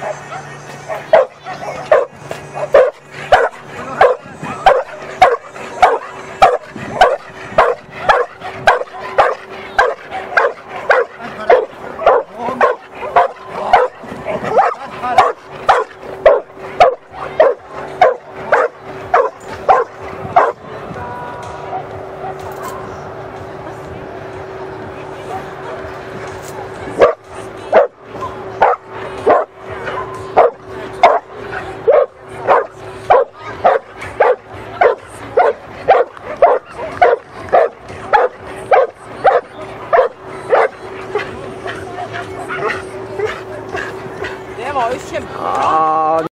Ha ha ha! 啊。